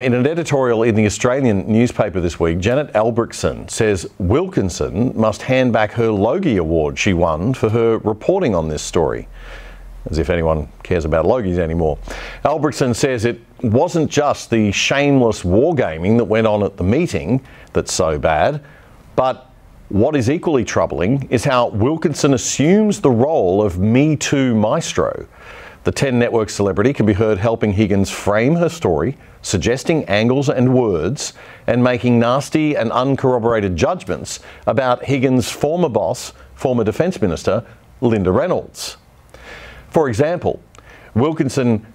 In an editorial in the Australian newspaper this week, Janet Albrechtsen says Wilkinson must hand back her Logie Award she won for her reporting on this story. As if anyone cares about Logies anymore. Albrechtsen says it wasn't just the shameless wargaming that went on at the meeting that's so bad, but what is equally troubling is how Wilkinson assumes the role of Me Too maestro. The 10 Network celebrity can be heard helping Higgins frame her story, suggesting angles and words, and making nasty and uncorroborated judgments about Higgins' former boss, former Defence Minister, Linda Reynolds. For example, Wilkinson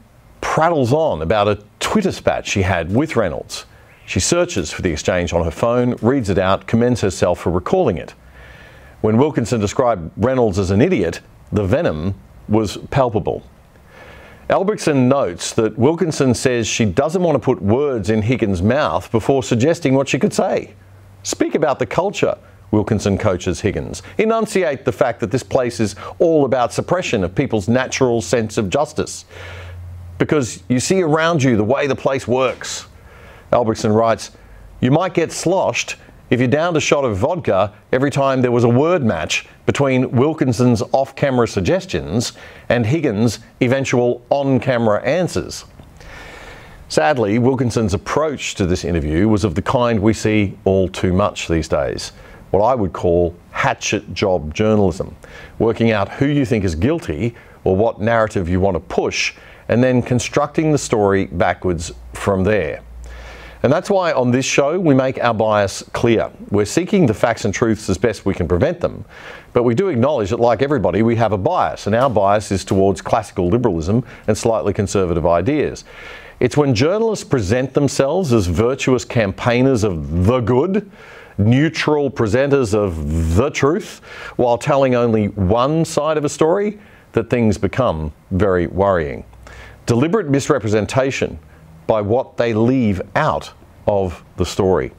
prattles on about a Twitter spat she had with Reynolds. She searches for the exchange on her phone, reads it out, commends herself for recalling it. When Wilkinson described Reynolds as an idiot, the venom was palpable. Albrechtsen notes that Wilkinson says she doesn't want to put words in Higgins' mouth before suggesting what she could say. Speak about the culture, Wilkinson coaches Higgins. Enunciate the fact that this place is all about suppression of people's natural sense of justice. Because you see around you the way the place works. Albrechtsen writes, You might get sloshed if you downed a shot of vodka every time there was a word match between Wilkinson's off camera suggestions and Higgins' eventual on camera answers. Sadly, Wilkinson's approach to this interview was of the kind we see all too much these days what I would call hatchet job journalism, working out who you think is guilty or what narrative you want to push, and then constructing the story backwards from there. And that's why on this show we make our bias clear. We're seeking the facts and truths as best we can prevent them. But we do acknowledge that, like everybody, we have a bias, and our bias is towards classical liberalism and slightly conservative ideas. It's when journalists present themselves as virtuous campaigners of the good, neutral presenters of the truth, while telling only one side of a story, that things become very worrying. Deliberate misrepresentation by what they leave out of the story.